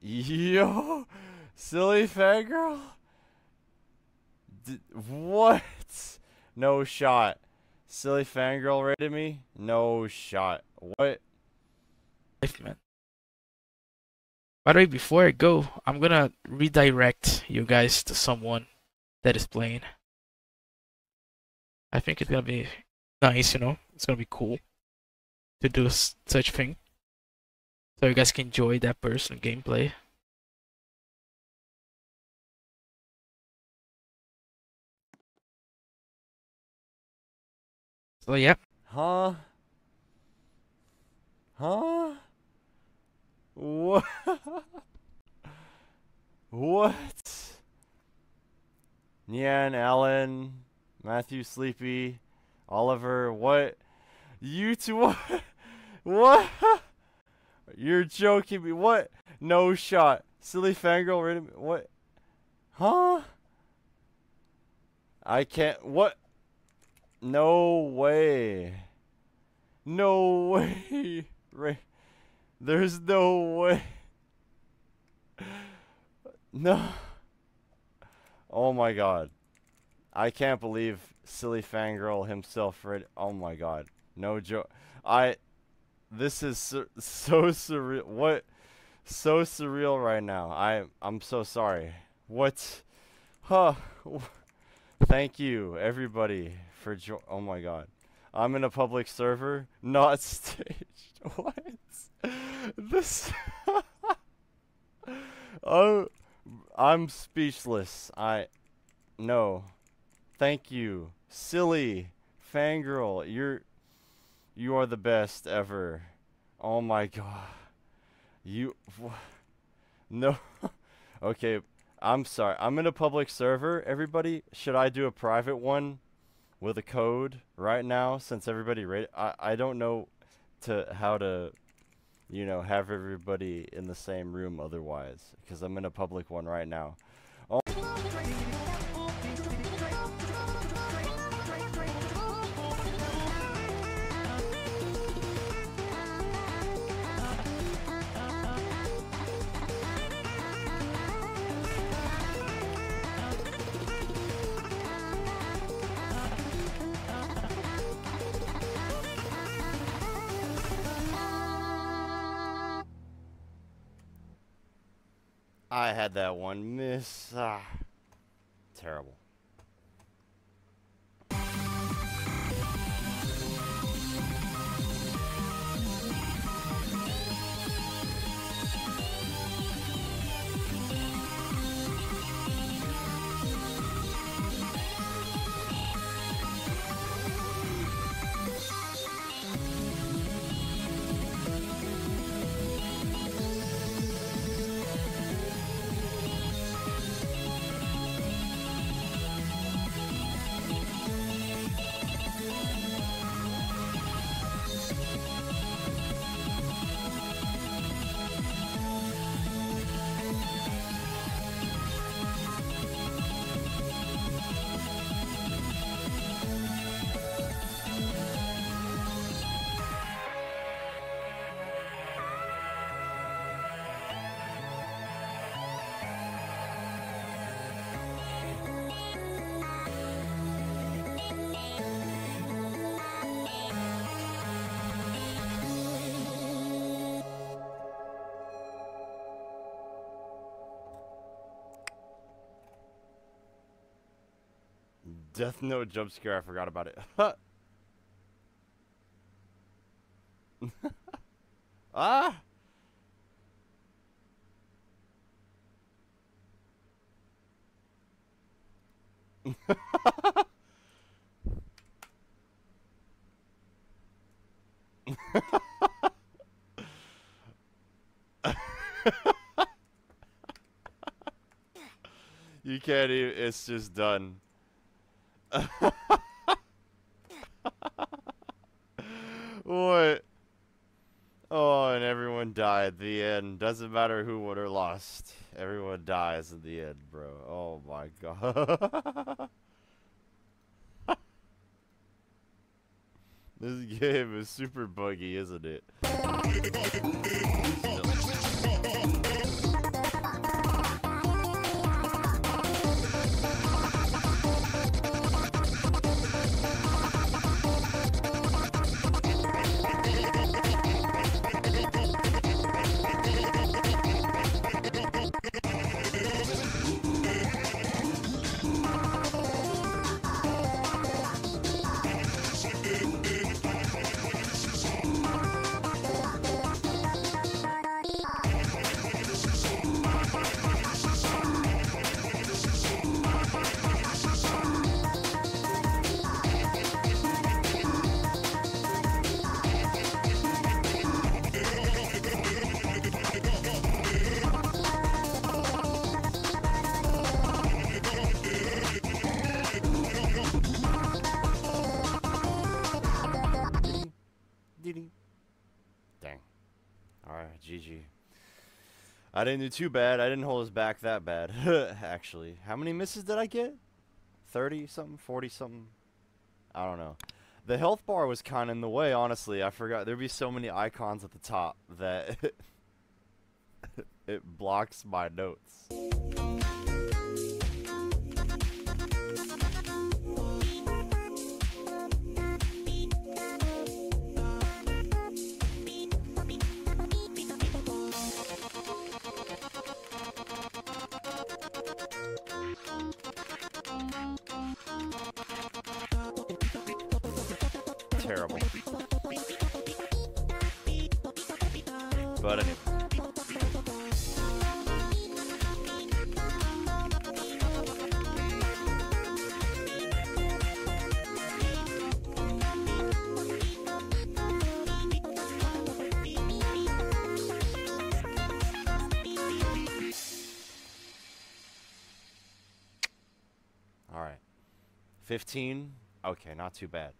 Yo, silly fangirl. D what? No shot. Silly fangirl rated me? No shot. What? By the way, before I go, I'm gonna redirect you guys to someone that is playing. I think it's gonna be nice, you know. It's gonna be cool to do such thing, so you guys can enjoy that person gameplay. So yeah, Huh? Huh? What? what? Nian, Alan, Matthew Sleepy, Oliver, what? You two, what? What? You're joking me. What? No shot. Silly fangirl, rated me- what? Huh? I can't, what? No way. No way. Ray. There's no way. No. Oh my god. I can't believe silly fangirl himself read. Oh my god. No joke. I. This is sur- so surreal. What? So surreal right now. I. I'm so sorry. What? Huh. Thank you, everybody, for jo- Oh my god. I'm in a public server, not staged. What? This. oh, I'm speechless. I. No. Thank you, silly fangirl. You're. You are the best ever. Oh my god. You. No. okay. I'm sorry. I'm in a public server. Everybody, should I do a private one with a code right now since everybody I I don't know to how to you know have everybody in the same room otherwise because I'm in a public one right now. I had that one miss. Ah, terrible. Death Note jump scare. I forgot about it. ah. you can't even. It's just done. what? Oh, and everyone died at the end. Doesn't matter who won or lost. Everyone dies at the end, bro. Oh my god. this game is super buggy, isn't it? GG. I didn't do too bad. I didn't hold his back that bad, actually. How many misses did I get? 30 something? 40 something? I don't know. The health bar was kind of in the way, honestly. I forgot. There'd be so many icons at the top that it blocks my notes. Terrible. But anyway. All right. 15. Okay, not too bad.